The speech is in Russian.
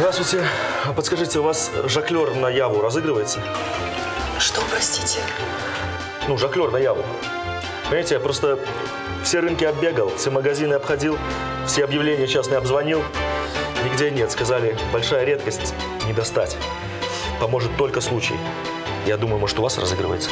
Здравствуйте. А подскажите, у вас жаклер на Яву разыгрывается? Что, простите? Ну, жаклер на Яву. Понимаете, я просто все рынки оббегал, все магазины обходил, все объявления частные обзвонил. Нигде нет. Сказали, большая редкость, не достать. Поможет только случай. Я думаю, может, у вас разыгрывается.